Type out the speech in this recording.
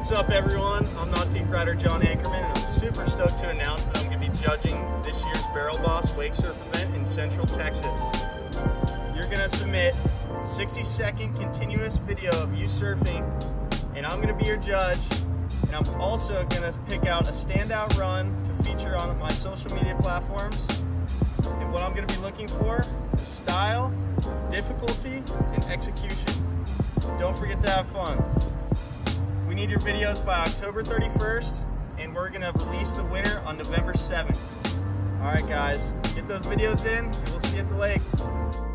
What's up everyone? I'm Nautique rider John Akerman and I'm super stoked to announce that I'm going to be judging this year's Barrel Boss Wake Surf event in Central Texas. You're going to submit 60 second continuous video of you surfing and I'm going to be your judge and I'm also going to pick out a standout run to feature on my social media platforms and what I'm going to be looking for is style, difficulty, and execution. Don't forget to have fun. Your videos by October 31st, and we're gonna release the winner on November 7th. All right, guys, get those videos in, and we'll see you at the lake.